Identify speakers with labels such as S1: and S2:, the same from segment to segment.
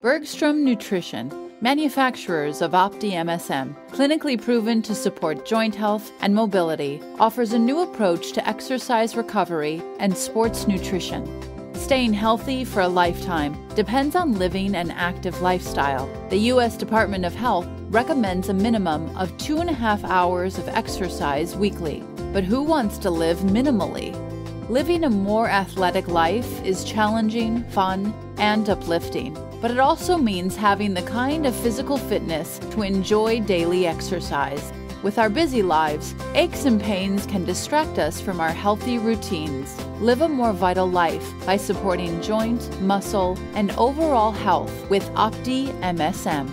S1: Bergstrom Nutrition, manufacturers of Opti MSM, clinically proven to support joint health and mobility, offers a new approach to exercise recovery and sports nutrition. Staying healthy for a lifetime depends on living an active lifestyle. The U.S. Department of Health recommends a minimum of two and a half hours of exercise weekly. But who wants to live minimally? Living a more athletic life is challenging, fun, and uplifting but it also means having the kind of physical fitness to enjoy daily exercise. With our busy lives, aches and pains can distract us from our healthy routines. Live a more vital life by supporting joint, muscle, and overall health with Opti MSM.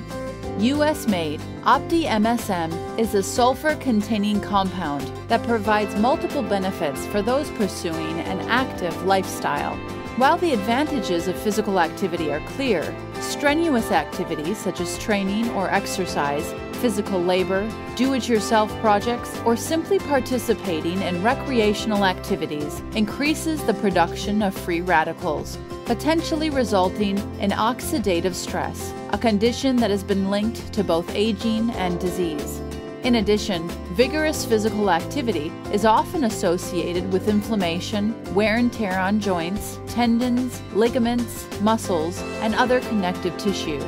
S1: US made, Opti MSM is a sulfur containing compound that provides multiple benefits for those pursuing an active lifestyle. While the advantages of physical activity are clear, strenuous activities such as training or exercise, physical labor, do it yourself projects, or simply participating in recreational activities increases the production of free radicals, potentially resulting in oxidative stress, a condition that has been linked to both aging and disease. In addition, vigorous physical activity is often associated with inflammation, wear and tear on joints, tendons, ligaments, muscles, and other connective tissue.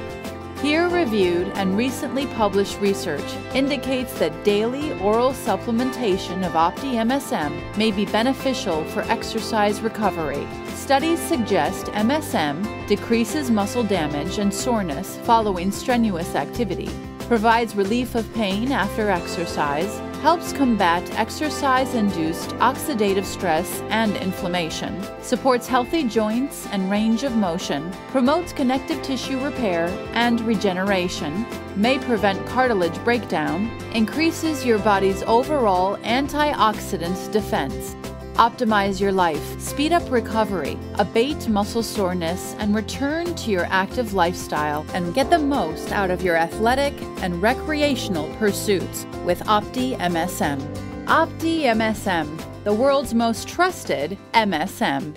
S1: Peer reviewed and recently published research indicates that daily oral supplementation of OptiMSM may be beneficial for exercise recovery. Studies suggest MSM decreases muscle damage and soreness following strenuous activity provides relief of pain after exercise, helps combat exercise induced oxidative stress and inflammation, supports healthy joints and range of motion, promotes connective tissue repair and regeneration, may prevent cartilage breakdown, increases your body's overall antioxidant defense, Optimize your life, speed up recovery, abate muscle soreness, and return to your active lifestyle and get the most out of your athletic and recreational pursuits with Opti MSM. Opti MSM, the world's most trusted MSM.